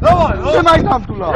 Dawaj, no! Trzymaj tam tu, no!